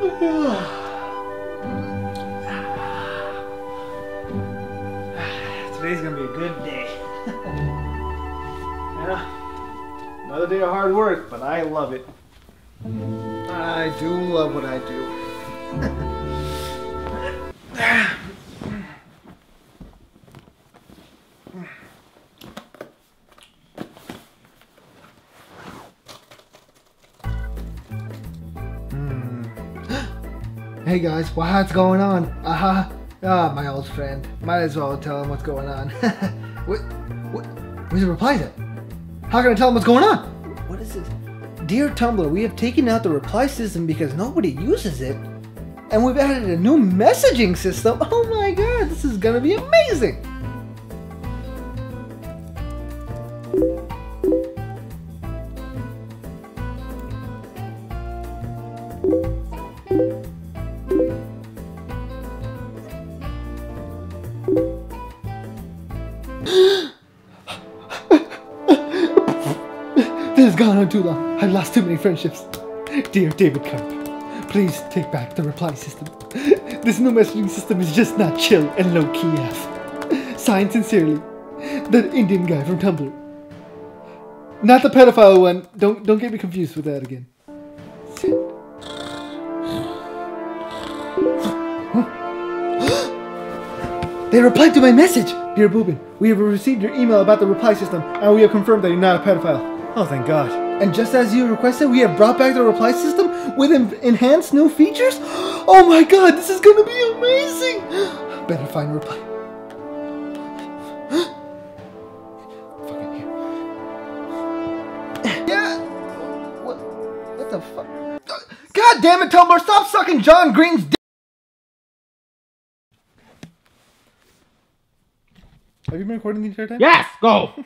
Today's gonna be a good day. yeah. Another day of hard work, but I love it. I do love what I do. Ah. Hey guys, what's going on? Uh-huh. Ah, my old friend. Might as well tell him what's going on. what, what, where's the reply to? How can I tell him what's going on? What is this? Dear Tumblr, we have taken out the reply system because nobody uses it. And we've added a new messaging system. Oh my god, this is gonna be amazing! This has gone on too long. I've lost too many friendships. Dear David Karp, please take back the reply system. This new messaging system is just not chill and low key F. Signed sincerely, the Indian guy from Tumblr. Not the pedophile one. Don't don't get me confused with that again. They replied to my message! Dear Boobin, we have received your email about the reply system, and we have confirmed that you're not a pedophile. Oh, thank God. And just as you requested, we have brought back the reply system with en- enhanced new features? Oh my God, this is gonna be amazing! Better find reply. Fucking here. Yeah! What, what the fuck? God damn it, Tumblr, stop sucking John Green's dick! Have you been recording the entire time? Yes, go.